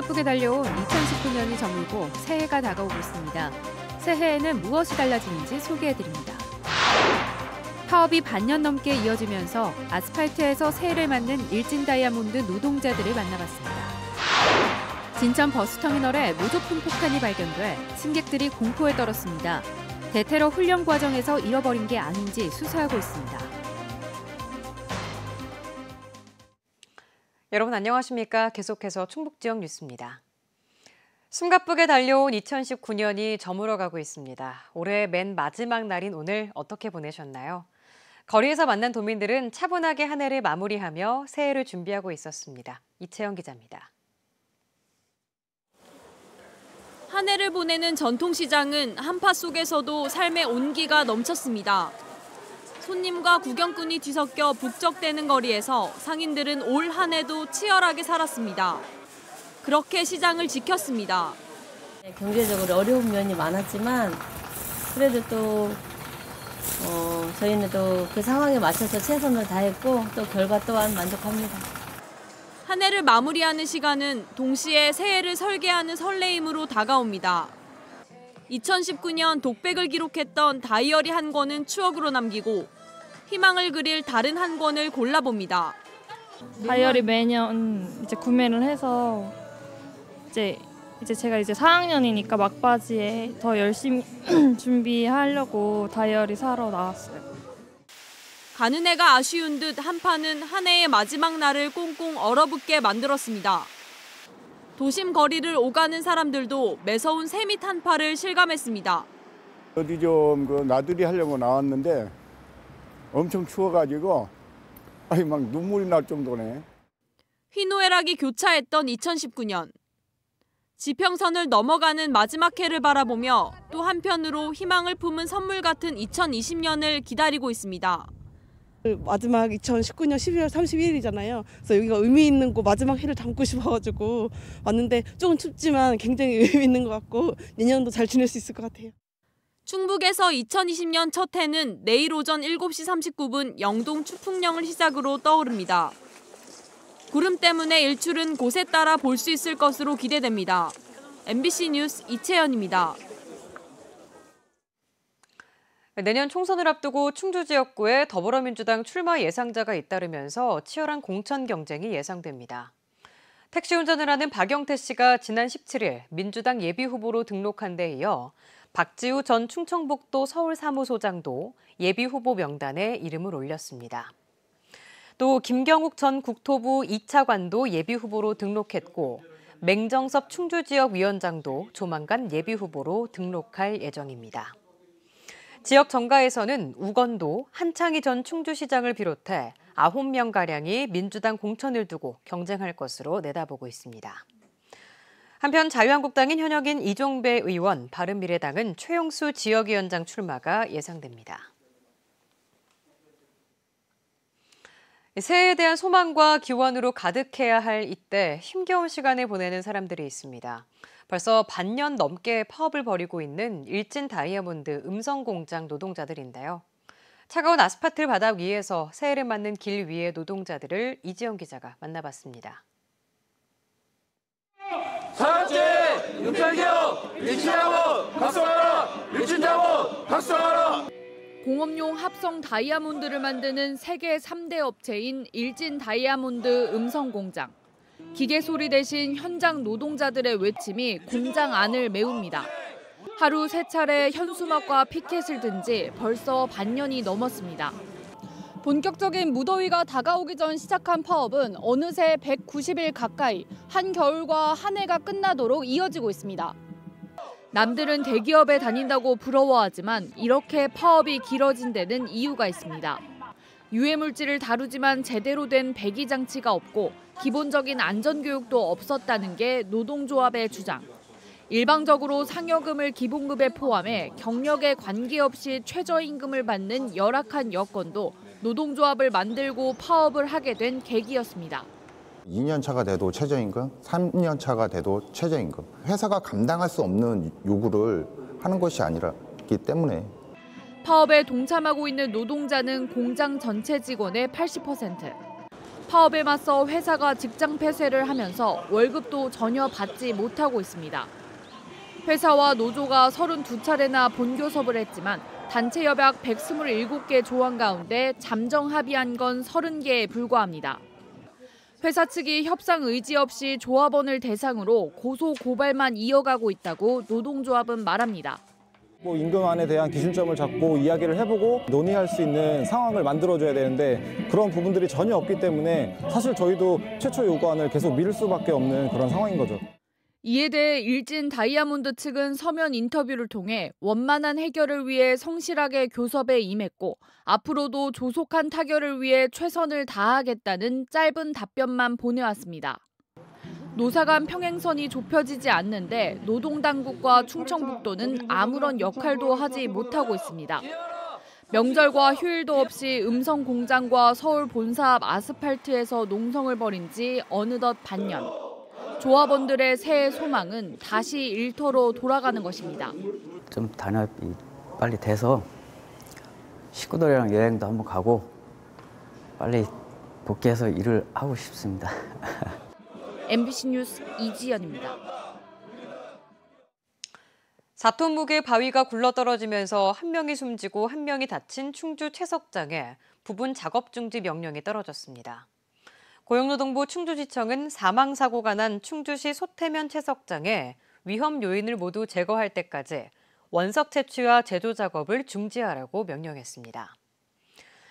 숨가쁘게 달려온 2019년이 저물고 새해가 다가오고 있습니다. 새해에는 무엇이 달라지는지 소개해드립니다. 파업이 반년 넘게 이어지면서 아스팔트에서 새해를 맞는 일진 다이아몬드 노동자들을 만나봤습니다. 진천 버스터미널에 모조품 폭탄이 발견돼 승객들이 공포에 떨었습니다. 대테러 훈련 과정에서 잃어버린 게 아닌지 수사하고 있습니다. 여러분 안녕하십니까? 계속해서 충북 지역 뉴스입니다. 숨가쁘게 달려온 2019년이 저물어가고 있습니다. 올해 맨 마지막 날인 오늘 어떻게 보내셨나요? 거리에서 만난 도민들은 차분하게 한 해를 마무리하며 새해를 준비하고 있었습니다. 이채영 기자입니다. 한 해를 보내는 전통시장은 한파 속에서도 삶의 온기가 넘쳤습니다. 손님과 구경꾼이 뒤섞여 북적대는 거리에서 상인들은 올 한 해도 치열하게 살았습니다. 그렇게 시장을 지켰습니다. 네, 경제적으로 어려운 면이 많았지만 그래도 또 어, 저희는 또 그 상황에 맞춰서 최선을 다했고 또 결과 또한 만족합니다. 한 해를 마무리하는 시간은 동시에 새해를 설계하는 설레임으로 다가옵니다. 2019년 독백을 기록했던 다이어리 한 권은 추억으로 남기고 희망을 그릴 다른 한 권을 골라봅니다. 다이어리 매년 이제 구매를 해서 이제 이제 제가 이제 4학년이니까 막바지에 더 열심히 준비하려고 다이어리 사러 나왔어요. 가는 해가 아쉬운 듯 한파는 한 해의 마지막 날을 꽁꽁 얼어붙게 만들었습니다. 도심 거리를 오가는 사람들도 매서운 세밑 한파를 실감했습니다. 어디 좀 그 나들이 하려고 나왔는데 엄청 추워가지고 아니 막 눈물이 날 정도네. 희노애락이 교차했던 2019년. 지평선을 넘어가는 마지막 해를 바라보며 또 한편으로 희망을 품은 선물 같은 2020년을 기다리고 있습니다. 마지막 2019년 12월 31일이잖아요. 그래서 여기가 의미 있는 곳 마지막 해를 담고 싶어가지고 왔는데 조금 춥지만 굉장히 의미 있는 것 같고 내년도 잘 지낼 수 있을 것 같아요. 충북에서 2020년 첫 해는 내일 오전 7시 39분 영동 추풍령을 시작으로 떠오릅니다. 구름 때문에 일출은 곳에 따라 볼 수 있을 것으로 기대됩니다. MBC 뉴스 이채연입니다. 내년 총선을 앞두고 충주 지역구에 더불어민주당 출마 예상자가 잇따르면서 치열한 공천 경쟁이 예상됩니다. 택시 운전을 하는 박영태 씨가 지난 17일 민주당 예비 후보로 등록한 데 이어 박지우 전 충청북도 서울사무소장도 예비후보 명단에 이름을 올렸습니다. 또 김경욱 전 국토부 2차관도 예비후보로 등록했고 맹정섭 충주지역위원장도 조만간 예비후보로 등록할 예정입니다. 지역 정가에서는 우건도 한창희 전 충주시장을 비롯해 9명가량이 민주당 공천을 두고 경쟁할 것으로 내다보고 있습니다. 한편 자유한국당인 현역인 이종배 의원, 바른미래당은 최용수 지역위원장 출마가 예상됩니다. 새해에 대한 소망과 기원으로 가득해야 할 이때 힘겨운 시간을 보내는 사람들이 있습니다. 벌써 반년 넘게 파업을 벌이고 있는 일진 다이아몬드 음성 공장 노동자들인데요. 차가운 아스파트 바닥 위에서 새해를 맞는 길 위의 노동자들을 이지영 기자가 만나봤습니다. 사업체 육설기업 일치하고 각성하라 일진자고 각성하라 공업용 합성 다이아몬드를 만드는 세계 3대 업체인 일진 다이아몬드 음성 공장. 기계 소리 대신 현장 노동자들의 외침이 공장 안을 메웁니다. 하루 세 차례 현수막과 피켓을 든 지 벌써 반년이 넘었습니다. 본격적인 무더위가 다가오기 전 시작한 파업은 어느새 190일 가까이 한겨울과 한 해가 끝나도록 이어지고 있습니다. 남들은 대기업에 다닌다고 부러워하지만 이렇게 파업이 길어진 데는 이유가 있습니다. 유해 물질을 다루지만 제대로 된 배기 장치가 없고 기본적인 안전 교육도 없었다는 게 노동조합의 주장. 일방적으로 상여금을 기본급에 포함해 경력에 관계없이 최저임금을 받는 열악한 여건도 노동조합을 만들고 파업을 하게 된 계기였습니다. 2년 차가 돼도 최저임금, 3년 차가 돼도 최저임금. 회사가 감당할 수 없는 요구를 하는 것이 아니라기 때문에 파업에 동참하고 있는 노동자는 공장 전체 직원의 80%. 파업에 맞서 회사가 직장 폐쇄를 하면서 월급도 전혀 받지 못하고 있습니다. 회사와 노조가 32차례나 본교섭을 했지만 단체 협약 127개 조항 가운데 잠정 합의한 건 30개에 불과합니다. 회사 측이 협상 의지 없이 조합원을 대상으로 고소 고발만 이어가고 있다고 노동조합은 말합니다. 뭐 임금안에 대한 기준점을 잡고 이야기를 해보고 논의할 수 있는 상황을 만들어줘야 되는데 그런 부분들이 전혀 없기 때문에 사실 저희도 최초 요구안을 계속 미룰 수밖에 없는 그런 상황인 거죠. 이에 대해 일진 다이아몬드 측은 서면 인터뷰를 통해 원만한 해결을 위해 성실하게 교섭에 임했고 앞으로도 조속한 타결을 위해 최선을 다하겠다는 짧은 답변만 보내왔습니다. 노사 간 평행선이 좁혀지지 않는데 노동당국과 충청북도는 아무런 역할도 하지 못하고 있습니다. 명절과 휴일도 없이 음성 공장과 서울 본사 앞 아스팔트에서 농성을 벌인 지 어느덧 반년. 조합원들의 새해 소망은 다시 일터로 돌아가는 것입니다. 좀 단합이 빨리 돼서 식구들이랑 여행도 한번 가고 빨리 복귀해서 일을 하고 싶습니다. MBC 뉴스 이지연입니다. 4톤 무게 바위가 굴러떨어지면서 한 명이 숨지고 한 명이 다친 충주 채석장에 부분 작업 중지 명령이 떨어졌습니다. 고용노동부 충주지청은 사망사고가 난 충주시 소태면 채석장에 위험 요인을 모두 제거할 때까지 원석 채취와 제조 작업을 중지하라고 명령했습니다.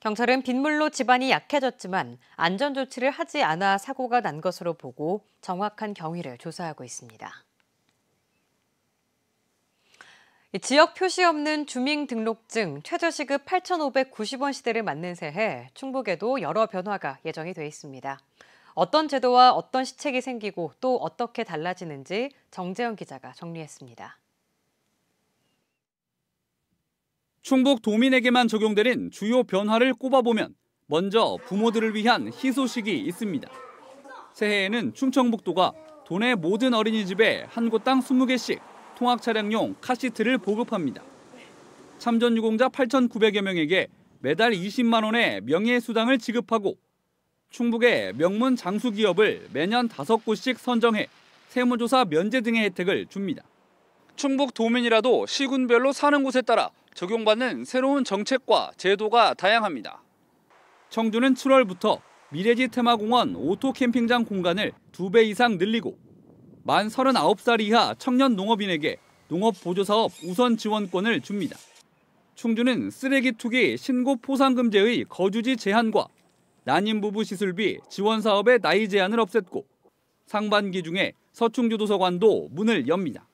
경찰은 빗물로 집안이 약해졌지만 안전 조치를 하지 않아 사고가 난 것으로 보고 정확한 경위를 조사하고 있습니다. 지역 표시 없는 주민등록증 최저시급 8,590원 시대를 맞는 새해 충북에도 여러 변화가 예정이 돼 있습니다. 어떤 제도와 어떤 시책이 생기고 또 어떻게 달라지는지 정재현 기자가 정리했습니다. 충북 도민에게만 적용되는 주요 변화를 꼽아보면 먼저 부모들을 위한 희소식이 있습니다. 새해에는 충청북도가 도내 모든 어린이집에 한 곳당 20개씩 통학 차량용 카시트를 보급합니다. 참전 유공자 8,900여 명에게 매달 20만 원의 명예수당을 지급하고 충북의 명문 장수 기업을 매년 5곳씩 선정해 세무조사 면제 등의 혜택을 줍니다. 충북 도민이라도 시군별로 사는 곳에 따라 적용받는 새로운 정책과 제도가 다양합니다. 청주는 7월부터 미래지 테마공원 오토 캠핑장 공간을 2배 이상 늘리고 만 39살 이하 청년 농업인에게 농업보조사업 우선 지원권을 줍니다. 충주는 쓰레기 투기 신고 포상금제의 거주지 제한과 난임 부부 시술비 지원 사업의 나이 제한을 없앴고 상반기 중에 서충주 도서관도 문을 엽니다.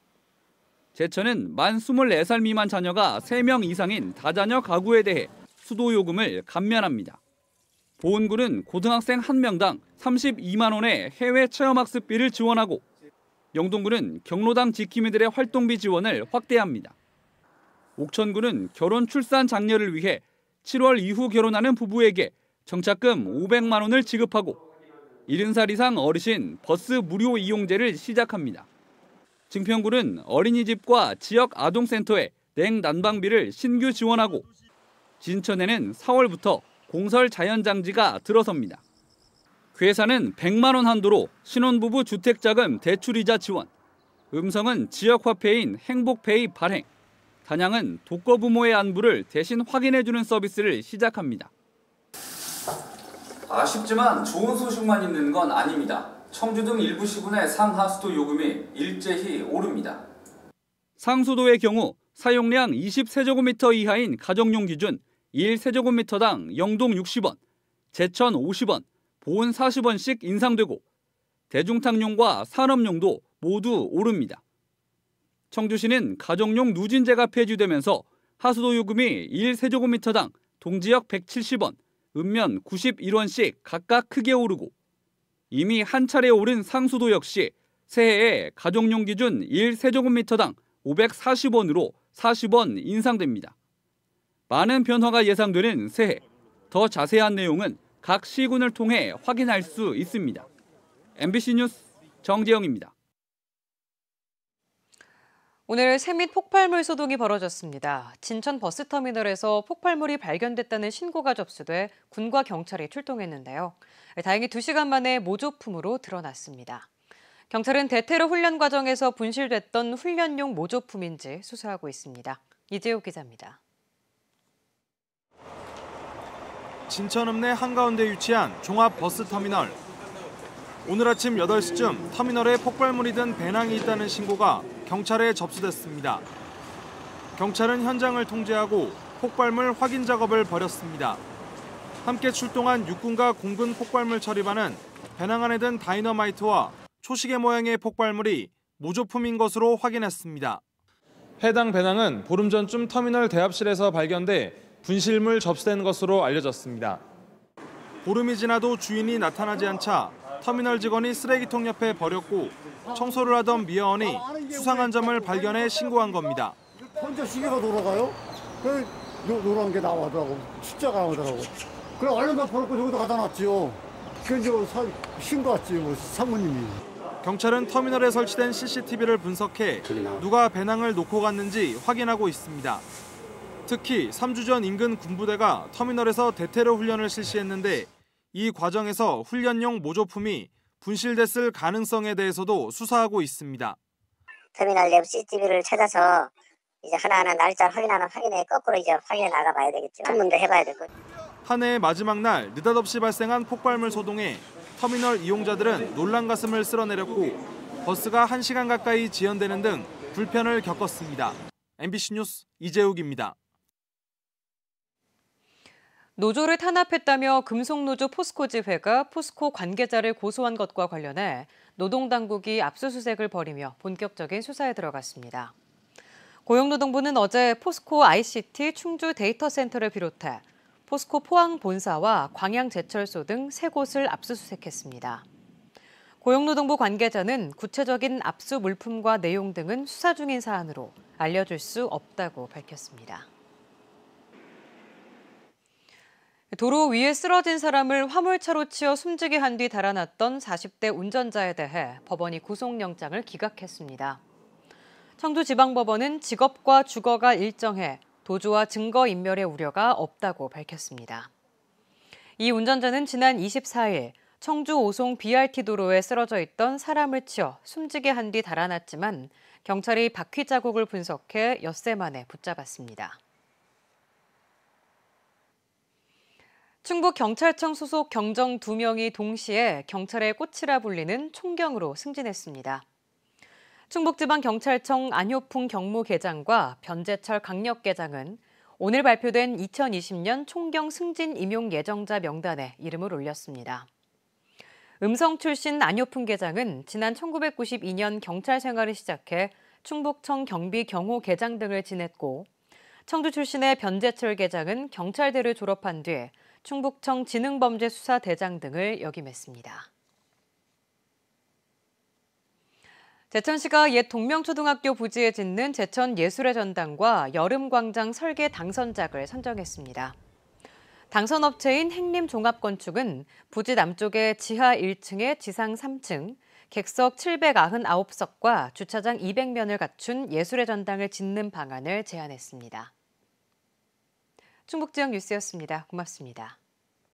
제천은 만 24살 미만 자녀가 3명 이상인 다자녀 가구에 대해 수도 요금을 감면합니다. 보은군은 고등학생 1명당 32만 원의 해외 체험학습비를 지원하고 영동군은 경로당 지킴이들의 활동비 지원을 확대합니다. 옥천군은 결혼 출산 장려를 위해 7월 이후 결혼하는 부부에게 정착금 500만 원을 지급하고 70살 이상 어르신 버스 무료 이용제를 시작합니다. 증평군은 어린이집과 지역 아동센터에 냉난방비를 신규 지원하고 진천에는 4월부터 공설 자연장지가 들어섭니다. 괴사는 100만 원 한도로 신혼부부 주택자금 대출이자 지원, 음성은 지역화폐인 행복페이 발행, 단양은 독거부모의 안부를 대신 확인해주는 서비스를 시작합니다. 아쉽지만 좋은 소식만 있는 건 아닙니다. 청주 등 일부 시군의 상하수도 요금이 일제히 오릅니다. 상수도의 경우 사용량 20세제곱미터 이하인 가정용 기준 1세제곱미터당 영동 60원, 제천 50원, 보은 40원씩 인상되고 대중탕용과 산업용도 모두 오릅니다. 청주시는 가정용 누진제가 폐지되면서 하수도 요금이 1세제곱미터당 동지역 170원, 읍면 91원씩 각각 크게 오르고 이미 한 차례 오른 상수도 역시 새해에 가정용 기준 1세제곱미터당 540원으로 40원 인상됩니다. 많은 변화가 예상되는 새해. 더 자세한 내용은 각 시군을 통해 확인할 수 있습니다. MBC 뉴스 정재영입니다. 오늘 새밑 폭발물 소동이 벌어졌습니다. 진천 버스터미널에서 폭발물이 발견됐다는 신고가 접수돼 군과 경찰이 출동했는데요. 다행히 2시간 만에 모조품으로 드러났습니다. 경찰은 대테러 훈련 과정에서 분실됐던 훈련용 모조품인지 수사하고 있습니다. 이재호 기자입니다. 진천읍내 한가운데 위치한 종합 버스터미널. 오늘 아침 8시쯤 터미널에 폭발물이 든 배낭이 있다는 신고가 경찰에 접수됐습니다. 경찰은 현장을 통제하고 폭발물 확인 작업을 벌였습니다. 함께 출동한 육군과 공군 폭발물 처리반은 배낭 안에 든 다이너마이트와 초시계 모양의 폭발물이 모조품인 것으로 확인했습니다. 해당 배낭은 보름 전쯤 터미널 대합실에서 발견돼 분실물 접수된 것으로 알려졌습니다. 보름이 지나도 주인이 나타나지 않자 터미널 직원이 쓰레기통 옆에 버렸고 청소를 하던 미화원이 수상한 점을 발견해 신고한 겁니다. 혼자 시계가 돌아가요? 그 노, 노란 게 나오더라고. 숫자가 나오더라고. 그래 얼른 막 버렸고 여기다 갖다 놨지요. 그 이제 사- 신고했지 뭐 사모님이. 경찰은 터미널에 설치된 CCTV를 분석해 누가 배낭을 놓고 갔는지 확인하고 있습니다. 특히 3주 전 인근 군부대가 터미널에서 대테러 훈련을 실시했는데 이 과정에서 훈련용 모조품이 분실됐을 가능성에 대해서도 수사하고 있습니다. 터미널 내부 CCTV를 찾아서 이제 하나하나 날짜 확인하나 확인해 거꾸로 이제 확인해 나가봐야 되겠죠. 전문도 해봐야 되고. 한 해의 마지막 날 느닷없이 발생한 폭발물 소동에 터미널 이용자들은 놀란 가슴을 쓸어내렸고 버스가 1시간 가까이 지연되는 등 불편을 겪었습니다. MBC 뉴스 이재욱입니다. 노조를 탄압했다며 금속노조 포스코 지회가 포스코 관계자를 고소한 것과 관련해 노동당국이 압수수색을 벌이며 본격적인 수사에 들어갔습니다. 고용노동부는 어제 포스코 ICT 충주 데이터센터를 비롯해 포스코 포항 본사와 광양제철소 등 세 곳을 압수수색했습니다. 고용노동부 관계자는 구체적인 압수 물품과 내용 등은 수사 중인 사안으로 알려줄 수 없다고 밝혔습니다. 도로 위에 쓰러진 사람을 화물차로 치어 숨지게 한 뒤 달아났던 40대 운전자에 대해 법원이 구속영장을 기각했습니다. 청주지방법원은 직업과 주거가 일정해 도주와 증거인멸의 우려가 없다고 밝혔습니다. 이 운전자는 지난 24일 청주 오송 BRT 도로에 쓰러져 있던 사람을 치어 숨지게 한 뒤 달아났지만 경찰이 바퀴 자국을 분석해 엿새 만에 붙잡았습니다. 충북 경찰청 소속 경정 2명이 동시에 경찰의 꽃이라 불리는 총경으로 승진했습니다. 충북지방경찰청 안효풍 경무계장과 변재철 강력계장은 오늘 발표된 2020년 총경 승진 임용 예정자 명단에 이름을 올렸습니다. 음성 출신 안효풍 계장은 지난 1992년 경찰 생활을 시작해 충북청 경비 경호 계장 등을 지냈고 청주 출신의 변재철 계장은 경찰대를 졸업한 뒤 충북청 지능범죄수사대장 등을 역임했습니다. 제천시가 옛 동명초등학교 부지에 짓는 제천 예술의 전당과 여름광장 설계 당선작을 선정했습니다. 당선업체인 행림종합건축은 부지 남쪽의 지하 1층에 지상 3층, 객석 799석과 주차장 200면을 갖춘 예술의 전당을 짓는 방안을 제안했습니다. 충북지역 뉴스였습니다. 고맙습니다.